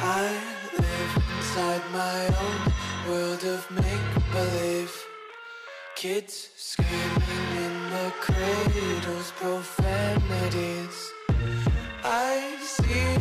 I live inside my own world of make believe. Kids screaming in the cradles, profanities.